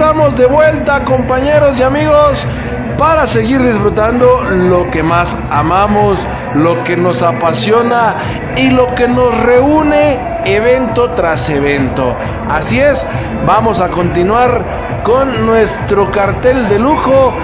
estamos de vuelta, compañeros y amigos, para seguir disfrutando lo que más amamos, lo que nos apasiona y lo que nos reúne evento tras evento. Así es, vamos a continuar con nuestro cartel de lujo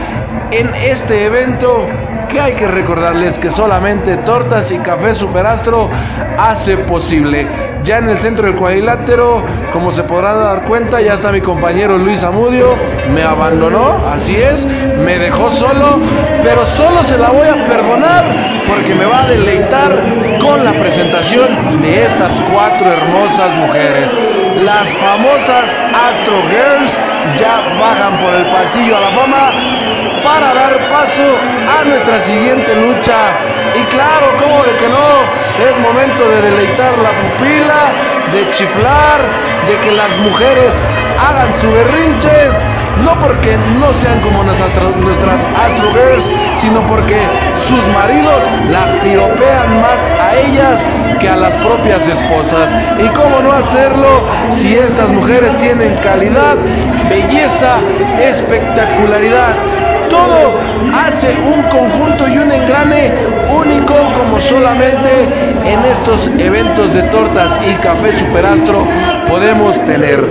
en este evento que hay que recordarles que solamente Tortas y Café Superastro hace posible. Ya en el centro del cuadrilátero, como se podrán dar cuenta, ya está mi compañero Luis Amudio, me abandonó, así es, me dejó solo, pero solo se la voy a perdonar porque me va a deleitar con la presentación de estas cuatro hermosas mujeres. Las famosas Astro Girls ya bajan por el pasillo a la fama para dar paso a nuestra siguiente lucha. Y claro, como de que no, es momento de deleitar la pupila, de chiflar, de que las mujeres hagan su berrinche. No porque no sean como nuestras, nuestras Astro Girls, sino porque sus maridos las piropean más a ellas que a las propias esposas. ¿Y cómo no hacerlo si estas mujeres tienen calidad, belleza, espectacularidad? Todo hace un conjunto y un engrane único como solamente en estos eventos de tortas y café superastro podemos tener.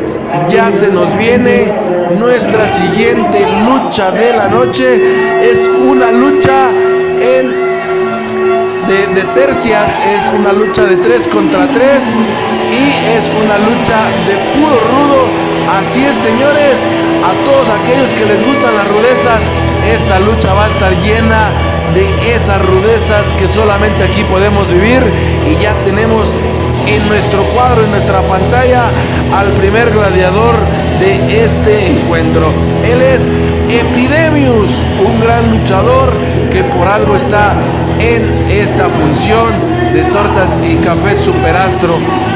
Ya se nos viene nuestra siguiente lucha de la noche. Es una lucha en de, tercias, es una lucha de 3 contra 3 y es una lucha de puro rudo. Así es, señores, a todos aquellos que les gustan las rudezas, esta lucha va a estar llena de esas rudezas que solamente aquí podemos vivir y ya tenemos en nuestro cuadro, en nuestra pantalla, al primer gladiador de este encuentro. Él es Epidemius, un gran luchador que por algo está en esta función de tortas y café superastro.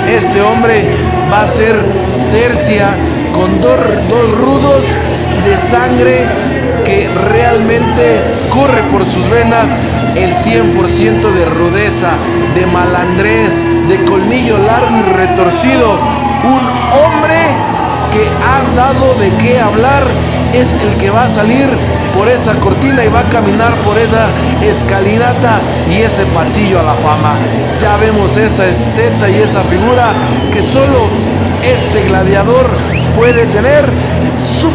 Este hombre va a ser tercia con dos, dos rudos de sangre que realmente corre por sus venas el 100% de rudeza, de malandrés, de colmillo largo y retorcido. Un hombre que ha dado de qué hablar es el que va a salir por esa cortina y va a caminar por esa escalinata y ese pasillo a la fama. Ya vemos esa esteta y esa figura que solo este gladiador puede tener. Su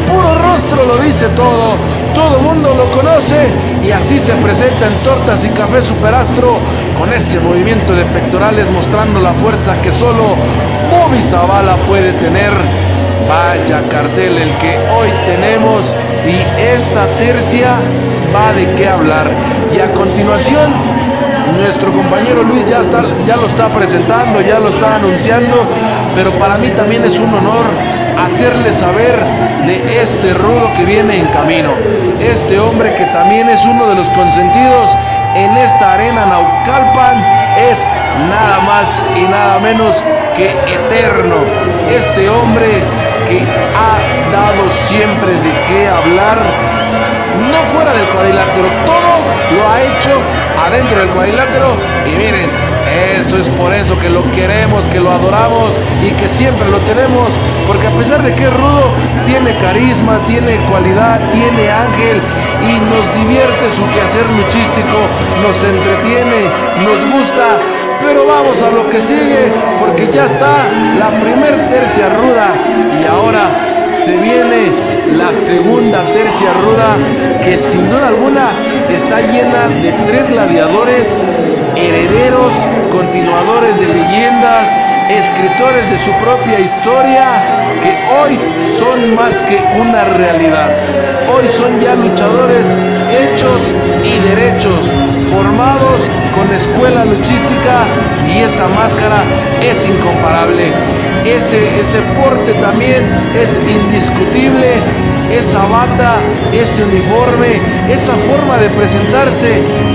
lo dice todo, todo mundo lo conoce y así se presenta en Tortas y Café Superastro con ese movimiento de pectorales mostrando la fuerza que solo Bobby Zavala puede tener. Vaya cartel el que hoy tenemos y esta tercia va de qué hablar. Y a continuación nuestro compañero Luis ya, está, ya lo está presentando, ya lo está anunciando, pero para mí también es un honor hacerle saber de este rudo que viene en camino. Este hombre que también es uno de los consentidos en esta arena Naucalpan es nada más y nada menos que eterno. Este hombre que ha dado siempre de qué hablar, no fuera del cuadrilátero, todo lo ha hecho adentro del cuadrilátero y miren, eso es por eso que lo queremos, que lo adoramos y que siempre lo tenemos, porque a pesar de que es rudo, tiene carisma, tiene cualidad, tiene ángel y nos divierte su quehacer luchístico, nos entretiene, nos gusta. Pero vamos a lo que sigue, porque ya está la primer tercia ruda y ahora se viene la segunda tercia ruda que sin duda alguna está llena de tres gladiadores herederos, continuadores de leyendas, escritores de su propia historia, que hoy son más que una realidad. Hoy son ya luchadores hechos y derechos, formados con escuela luchística y esa máscara es incomparable. Ese, ese porte también es indiscutible esa bata, ese uniforme, esa forma de presentarse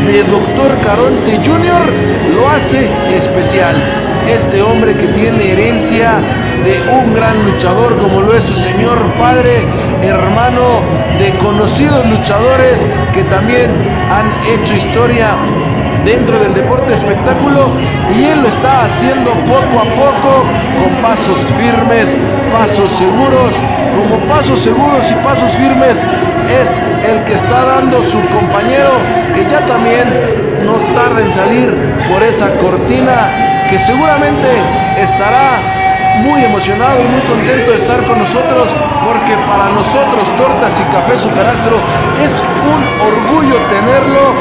de Dr. Caronte Jr. lo hace especial. Este hombre que tiene herencia de un gran luchador como lo es su señor padre, hermano de conocidos luchadores que también han hecho historia dentro del deporte espectáculo y él lo está haciendo poco a poco con pasos firmes, pasos seguros, como pasos seguros y pasos firmes es el que está dando su compañero que ya también no tarda en salir por esa cortina que seguramente estará muy emocionado y muy contento de estar con nosotros porque para nosotros Tortas y Café Superastro es un orgullo tenerlo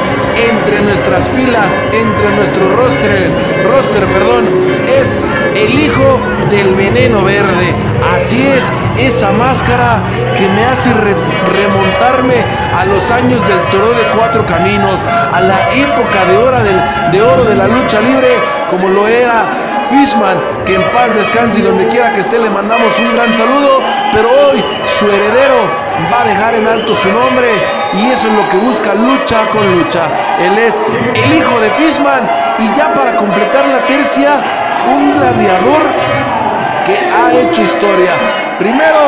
entre nuestras filas, entre nuestro roster, roster, perdón, es el hijo del veneno verde. Así es, esa máscara que me hace remontarme a los años del toro de cuatro caminos, a la época de, hora de oro de la lucha libre, como lo era Fishman, que en paz descanse y donde quiera que esté le mandamos un gran saludo, pero hoy su heredero va a dejar en alto su nombre y eso es lo que busca lucha con lucha. Él es el hijo de Fishman y ya para completar la tercia, un gladiador que ha hecho historia. Primero,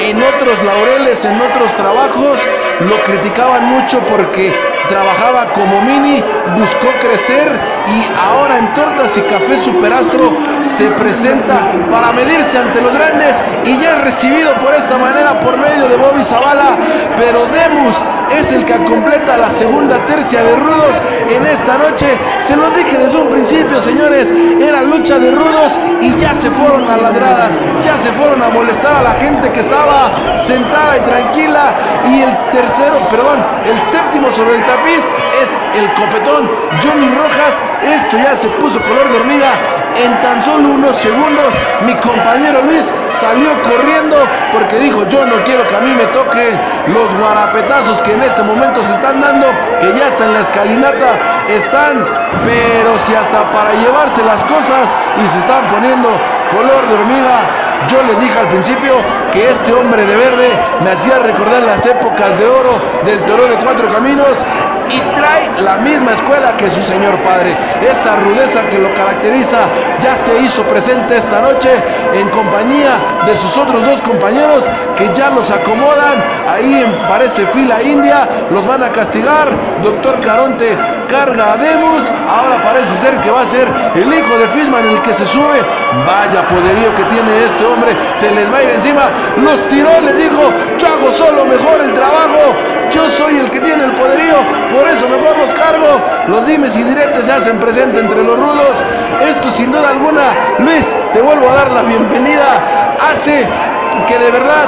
en otros laureles, en otros trabajos, lo criticaban mucho porque trabajaba como mini, buscó crecer y ahora en Tortas y Café Superastro se presenta para medirse ante los grandes y ya es recibido por esta manera por medio de Bobby Zavala, pero Demus es el que completa la segunda tercia de rudos en esta noche. Se lo dije desde un principio, señores, era lucha de rudos y ya se fueron a las gradas, ya se fueron a molestar a la gente que estaba sentada y tranquila y el tercero, perdón, el séptimo sobre el tapiz es el copetón Johnny Rojas. Esto ya se puso color de hormiga. En tan solo unos segundos mi compañero Luis salió corriendo porque dijo yo no quiero que a mí me toquen los guarapetazos que en este momento se están dando, que ya está en la escalinata, están, pero si hasta para llevarse las cosas y se están poniendo color de hormiga, yo les dije al principio que este hombre de verde me hacía recordar las épocas de oro del Toro de Cuatro Caminos y trae la misma escuela que su señor padre. Esa rudeza que lo caracteriza ya se hizo presente esta noche en compañía de sus otros dos compañeros que ya los acomodan. Ahí en parece fila india, los van a castigar. Doctor Caronte carga a Demus. Ahora parece ser que va a ser el hijo de Fisman el que se sube. Vaya poderío que tiene este hombre. Se les va a ir encima. Los tiró, les dijo, yo hago solo mejor el trabajo. Yo soy el que tiene el poderío. Por eso mejor los cargo. Los dimes y diretes se hacen presente entre los rudos. Esto sin duda alguna, Luis, te vuelvo a dar la bienvenida. Hace que de verdad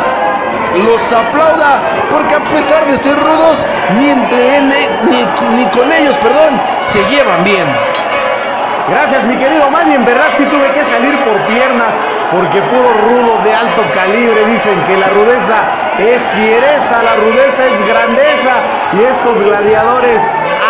los aplauda, porque a pesar de ser rudos, ni entre ni, ni con ellos, perdón, se llevan bien. Gracias mi querido Manny, en verdad sí tuve que salir por piernas porque puro rudo de alto calibre dicen que la rudeza es fiereza, la rudeza es grandeza y estos gladiadores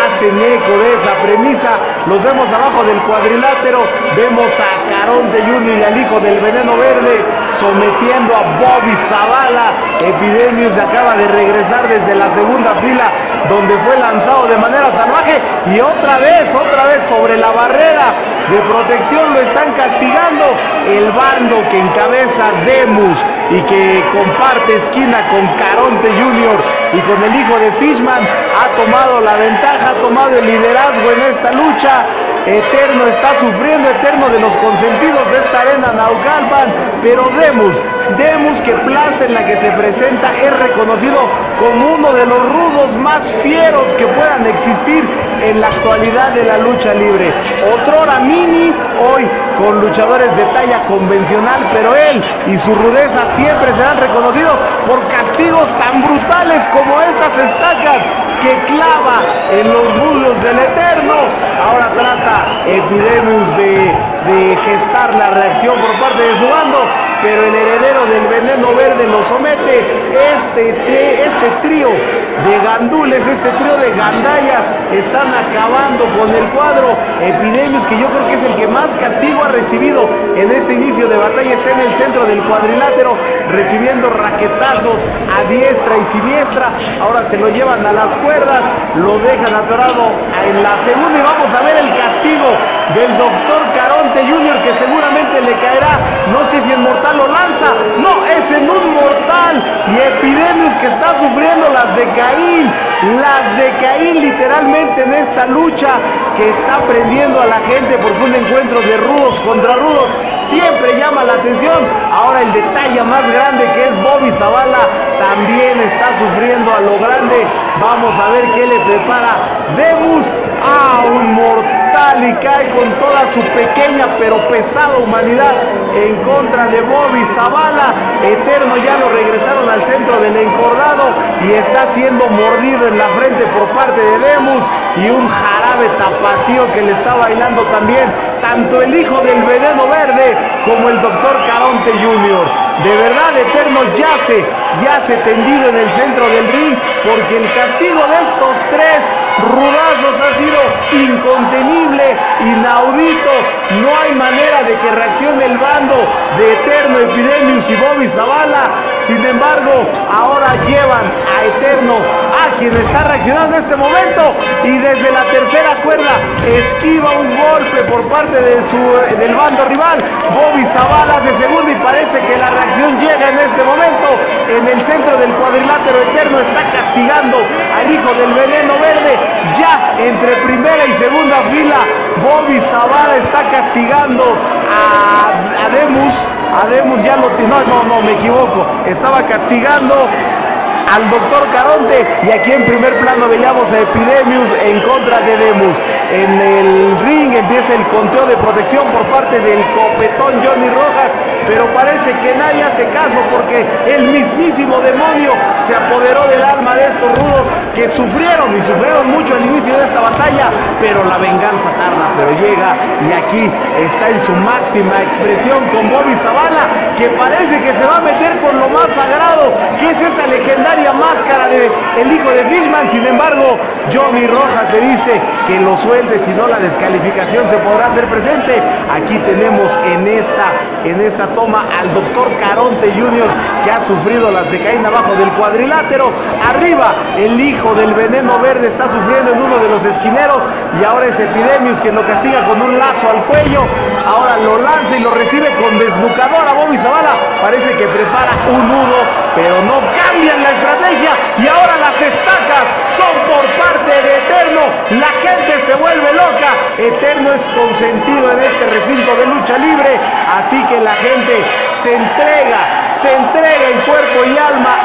hacen eco de esa premisa. Los vemos abajo del cuadrilátero, vemos a Caronte Junior y al hijo del veneno verde sometiendo a Bobby Zavala. Epidemius acaba de regresar desde la segunda fila donde fue lanzado de manera salvaje y otra vez, otra vez sobre la barrera de protección lo están castigando el bando que encabeza Demus y que comparte esquina con Caronte Jr. y con el hijo de Fishman ha tomado la ventaja, ha tomado el liderazgo en esta lucha. Eterno está sufriendo, Eterno de los consentidos de esta arena Naucalpan, pero Demus, Demus que plaza en la que se presenta es reconocido como uno de los rudos más fieros que puedan existir en la actualidad de la lucha libre. Otrora mini, hoy con luchadores de talla convencional, pero él y su rudeza siempre serán reconocidos por castigos tan brutales como estas estacas que clava en los muslos del Eterno. Ahora trata Epidemius de, de gestar la reacción por parte de su bando pero el heredero del veneno verde lo somete. Este, este trío de gandules, este trío de gandallas están acabando con el cuadro. Epidemios, que yo creo que es el que más castigo ha recibido en este inicio de batalla, está en el centro del cuadrilátero, recibiendo raquetazos a diestra y siniestra. Ahora se lo llevan a las cuerdas, lo dejan atorado en la segunda y vamos a ver el castigo del doctor Caronte Jr. que seguramente le caerá, no sé si en mortal lo lanza, no, es en un mortal y Epidemius que está sufriendo las de Caín, las de Caín literalmente en esta lucha que está prendiendo a la gente porque un encuentro de rudos contra rudos siempre llama la atención. Ahora el detalle más grande que es Bobby Zavala también está sufriendo a lo grande. Vamos a ver qué le prepara Demus a un mortal y cae con toda su pequeña pero pesada humanidad en contra de Bobby Zavala. Eterno ya lo regresaron al centro del encordado y está siendo mordido en la frente por parte de Demus y un jarabe tapatío que le está bailando también tanto el hijo del veneno verde como el doctor Caronte Jr. De verdad, Eterno yace, yace tendido en el centro del ring porque el castigo de estos tres rudazos ha sido incontenible, inaudito. No hay manera de que reaccione el bando de Eterno, Epidemius y Bobby Zavala. Sin embargo, ahora llevan a Eterno, a quien está reaccionando en este momento, y desde la tercera cuerda esquiva un golpe por parte del bando rival. Bobby Zavala de segundo y parece que la reacción llega en este momento. En el centro del cuadrilátero eterno está castigando al hijo del veneno verde. Ya entre primera y segunda fila, Bobby Zavala está castigando a, a Demus. A Demus ya lo no, no, no, me equivoco. Estaba castigando al doctor Caronte y aquí en primer plano veíamos a Epidemius en contra de Demus. En el ring empieza el conteo de protección por parte del copetón Johnny Rojas, pero parece que nadie hace caso porque el mismísimo demonio se apoderó del alma de estos rudos que sufrieron y sufrieron mucho al inicio de esta batalla, pero la venganza tarda, pero llega y aquí está en su máxima expresión con Bobby Zavala, que parece que se va a meter con lo más sagrado, que es esa legendaria máscara de hijo de Fishman. Sin embargo, Johnny Rojas le dice que lo suelte, si no la descalificación se podrá hacer presente. Aquí tenemos en esta, en esta toma al doctor Caronte Jr. que ha sufrido la secaína abajo del cuadrilátero. Arriba, el hijo del veneno verde está sufriendo en uno de los esquineros y ahora es Epidemius quien lo castiga con un lazo al cuello. Ahora lo lanza y lo recibe con desnucador a Bobby Zavala. Parece que prepara un nudo, pero no cambian la estrategia y ahora las estacas son por parte de Eterno. La gente se vuelve loca. Eterno es consentido en este recinto de lucha libre, así que la gente se entrega, se entrega en cuerpo y alma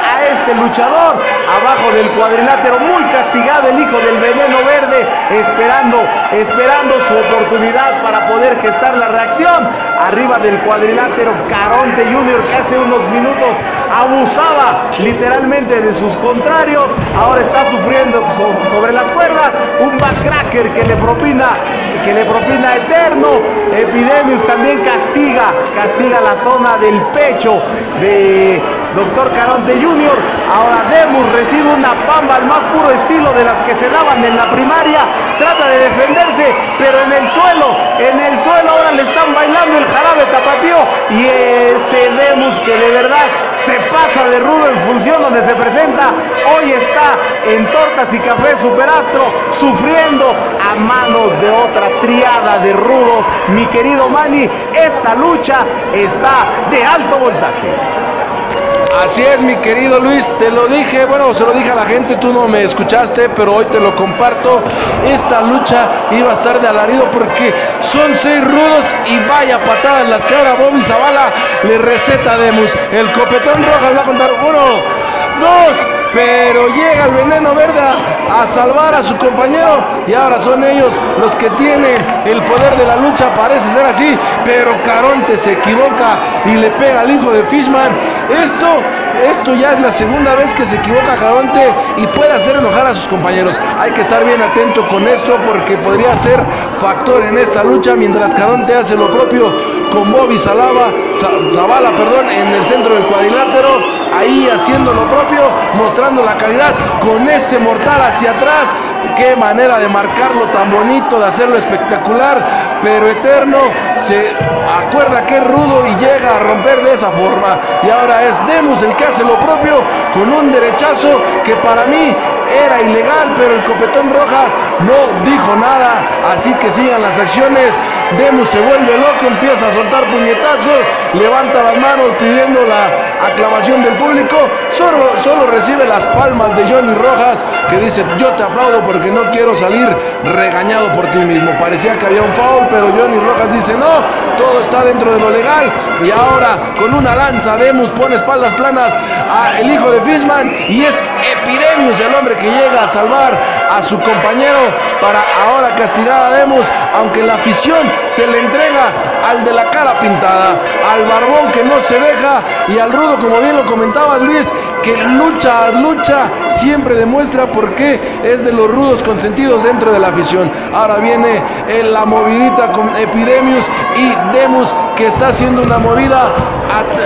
este luchador. Abajo del cuadrilátero, muy castigado el hijo del veneno verde, esperando, esperando su oportunidad para poder gestar la reacción. Arriba del cuadrilátero, Caronte Jr. que hace unos minutos abusaba literalmente de sus contrarios, ahora está sufriendo sobre las cuerdas, un backcracker que le propina, que le propina eterno, Epidemius también castiga, castiga la zona del pecho de Doctor Caronte Jr. Ahora Demus recibe una pamba al más puro estilo de las que se daban en la primaria, trata de defenderse, pero en el suelo, en el suelo ahora le están bailando el jarabe tapatío y ese Demus que de verdad se pasa de rudo en función donde se presenta, hoy está en Tortas y Café Superastro sufriendo a manos de otra triada de rudos. Mi querido Manny, esta lucha está de alto voltaje. Así es, mi querido Luis, te lo dije, bueno, se lo dije a la gente, tú no me escuchaste, pero hoy te lo comparto. Esta lucha iba a estar de alarido porque son seis rudos y vaya patada en las cabras. Bobby Zavala le receta a Demus. El copetón rojo va a contar uno, dos, pero llega el veneno verde a salvar a su compañero y ahora son ellos los que tienen el poder de la lucha, parece ser así, pero Caronte se equivoca y le pega al hijo de Fishman. Esto, esto ya es la segunda vez que se equivoca Caronte y puede hacer enojar a sus compañeros. Hay que estar bien atento con esto porque podría ser factor en esta lucha mientras Caronte hace lo propio con Bobby Salava, Zavala, perdón, en el centro del cuadrilátero, ahí haciendo lo propio, mostrando la calidad con ese mortal hacia atrás. Qué manera de marcarlo tan bonito, de hacerlo espectacular, pero Eterno se acuerda que es rudo y llega a romper de esa forma. Y ahora es Demus el que hace lo propio con un derechazo que para mí era ilegal, pero el copetón Rojas no dijo nada, así que sigan las acciones. Demus se vuelve loco, empieza a soltar puñetazos, levanta las manos pidiendo la aclamación del público, solo, solo recibe las palmas de Johnny Rojas que dice yo te aplaudo porque no quiero salir regañado por ti mismo. Parecía que había un foul, pero Johnny Rojas dice no, todo está dentro de lo legal y ahora con una lanza Demus pone espaldas planas a el hijo de Fishman y es Epidemius el hombre que llega a salvar a su compañero para ahora castigar a Demus, aunque la afición se le entrega al de la cara pintada, al barbón que no se deja y al rudo, como bien lo comentaba Luis, que lucha a lucha siempre demuestra por qué es de los rudos consentidos dentro de la afición. Ahora viene la movidita con Epidemius y Demus que está haciendo una movida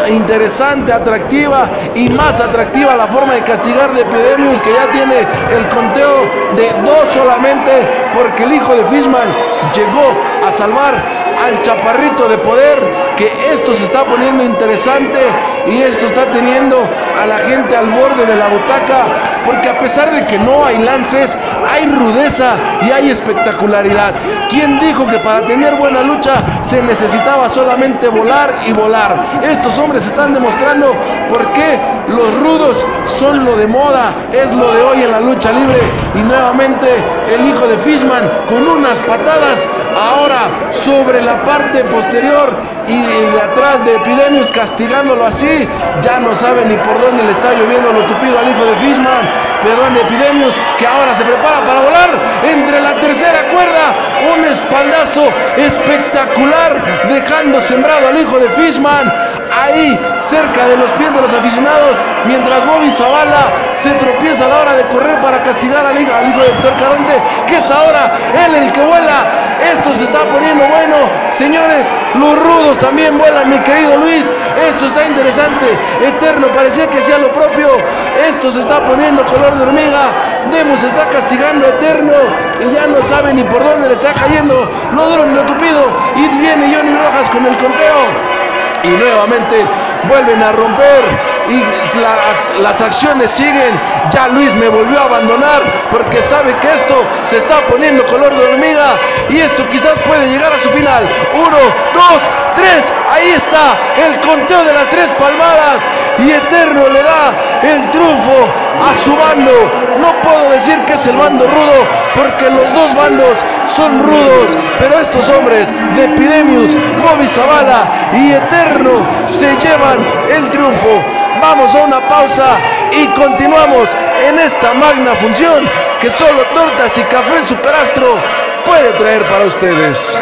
interesante, atractiva y más atractiva la forma de castigar de Epidemius que ya tiene el conteo de dos solamente porque el hijo de Fishman llegó a salvar al chaparrito de poder, que esto se está poniendo interesante y esto está teniendo a la gente al borde de la butaca, porque a pesar de que no hay lances, hay rudeza y hay espectacularidad. ¿Quién dijo que para tener buena lucha se necesitaba solamente volar y volar? Estos hombres están demostrando por qué los rudos son lo de moda, es lo de hoy en la lucha libre. Y nuevamente el hijo de Fishman con unas patadas ahora sobre la parte posterior y de atrás de Epidemius castigándolo así. Ya no sabe ni por dónde le está lloviendo lo tupido al hijo de Fishman. Perdón de Epidemius que ahora se prepara para volar entre la tercera cuerda. Un espaldazo espectacular dejando sembrado al hijo de Fishman ahí cerca de los pies de los aficionados, mientras Bobby Zavala se tropieza a la hora de correr para castigar al hijo, de Doctor Caronte, que es ahora él el que vuela. Esto se está poniendo bueno, señores. Los rudos también vuelan, mi querido Luis. Esto está interesante. Eterno, parecía que sea lo propio. Esto se está poniendo color de hormiga. Demos está castigando Eterno y ya no sabe ni por dónde le está cayendo lo duro ni lo tupido. Y viene Johnny Rojas con el conteo y nuevamente vuelven a romper y las acciones siguen. Ya Luis me volvió a abandonar porque sabe que esto se está poniendo color de hormiga y esto quizás puede llegar a su final. Uno, dos, tres. Ahí está el conteo de las tres palmadas y Eterno le da el triunfo a su bando. No puedo decir que es el bando rudo porque los dos bandos son rudos, pero estos hombres de Epidemius, Bobby Zavala y Eterno se llevan el triunfo. Vamos a una pausa y continuamos en esta magna función que solo tortas y café superastro puede traer para ustedes.